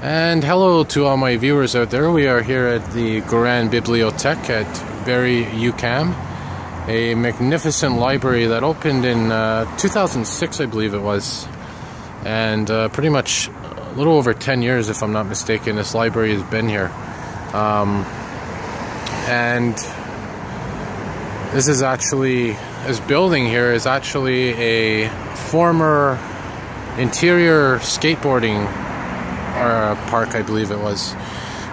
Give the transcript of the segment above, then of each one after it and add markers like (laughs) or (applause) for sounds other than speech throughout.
And hello to all my viewers out there. We are here at the Grand Bibliothèque at Berri-UQAM, a magnificent library that opened in uh, 2006, I believe it was. And uh, pretty much a little over 10 years, if I'm not mistaken, this library has been here. Um, and this is actually, this building here is actually a former interior skateboarding uh, park, I believe it was.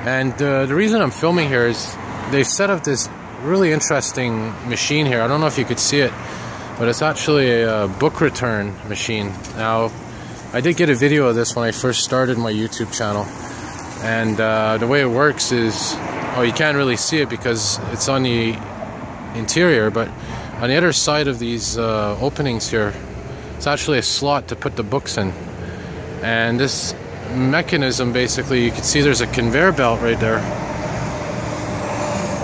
And uh, the reason I'm filming here is they've set up this really interesting machine here. I don't know if you could see it, but it's actually a, book return machine. Now, I did get a video of this when I first started my YouTube channel. And uh, the way it works is, oh, you can't really see it because it's on the interior, but on the other side of these uh, openings here, it's actually a slot to put the books in. And this mechanism basically you can see there's a conveyor belt right there.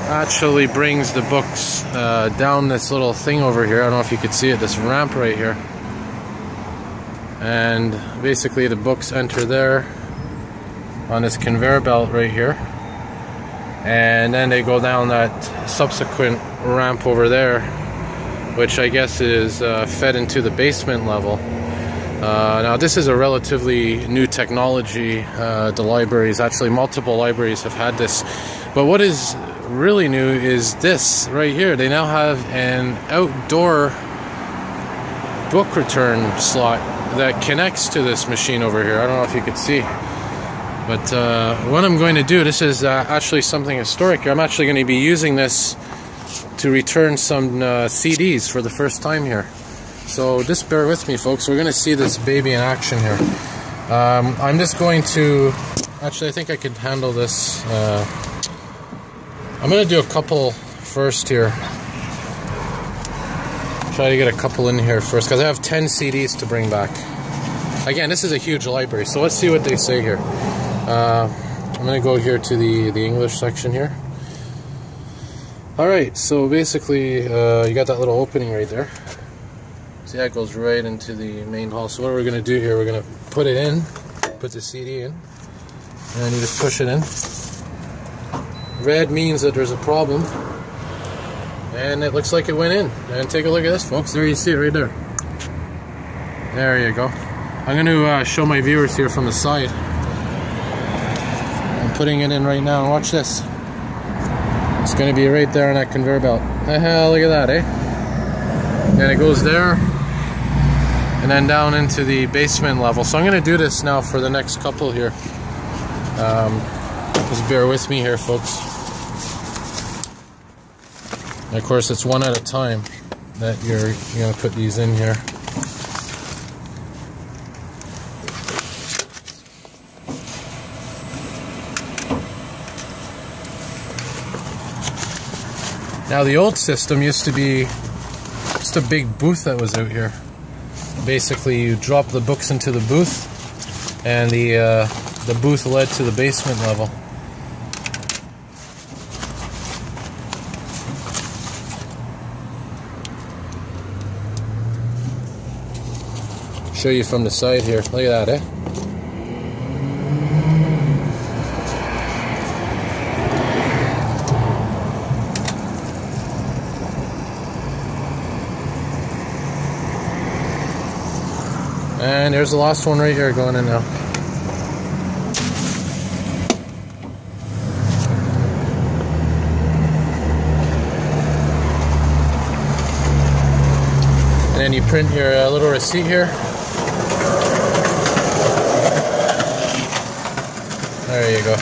Actually brings the books uh, down this little thing over here. I don't know if you could see it this ramp right here. And basically the books enter there on this conveyor belt right here. And then they go down that subsequent ramp over there which I guess is uh, fed into the basement level uh, now, this is a relatively new technology. Uh, the libraries, actually, multiple libraries have had this. But what is really new is this right here. They now have an outdoor book return slot that connects to this machine over here. I don't know if you could see. But uh, what I'm going to do, this is uh, actually something historic here. I'm actually going to be using this to return some uh, CDs for the first time here. So just bear with me, folks. We're going to see this baby in action here. Um, I'm just going to... Actually, I think I can handle this. Uh, I'm going to do a couple first here. Try to get a couple in here first, because I have 10 CDs to bring back. Again, this is a huge library, so let's see what they say here. Uh, I'm going to go here to the, the English section here. Alright, so basically, uh, you got that little opening right there. See, that goes right into the main hall. So what we're going to do here, we're going to put it in, put the CD in, and you just push it in. Red means that there's a problem. And it looks like it went in. And take a look at this, folks. There you see it right there. There you go. I'm going to uh, show my viewers here from the side. I'm putting it in right now. Watch this. It's going to be right there on that conveyor belt. The hell, look at that, eh? And it goes there and then down into the basement level. So I'm going to do this now for the next couple here. Um, just bear with me here, folks. And of course, it's one at a time that you're, you're going to put these in here. Now the old system used to be just a big booth that was out here basically you drop the books into the booth and the uh, the booth led to the basement level. Show you from the side here. Look at that, eh? And there's the last one right here going in now. And then you print your uh, little receipt here. There you go.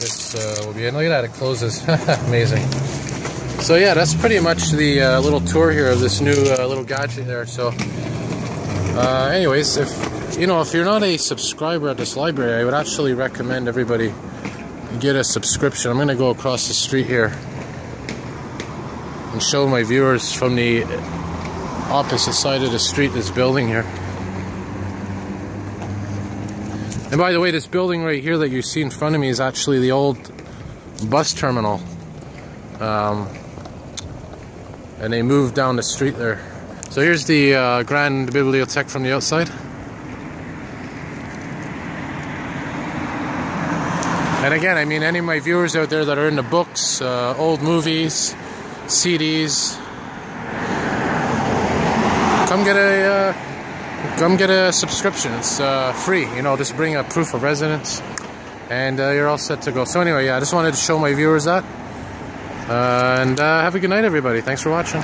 This uh, will be in. Look at that, it closes. (laughs) Amazing. So yeah, that's pretty much the uh, little tour here of this new uh, little gadget there. So, uh, anyways, if you know if you're not a subscriber at this library, I would actually recommend everybody get a subscription. I'm going to go across the street here and show my viewers from the opposite side of the street this building here. And by the way, this building right here that you see in front of me is actually the old bus terminal. Um, and they moved down the street there. So here's the uh, Grand Bibliothèque from the outside. And again, I mean, any of my viewers out there that are into books, uh, old movies, CDs, come get a uh, come get a subscription. It's uh, free. You know, just bring a proof of residence, and uh, you're all set to go. So anyway, yeah, I just wanted to show my viewers that. And uh, have a good night, everybody. Thanks for watching.